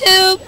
YouTube.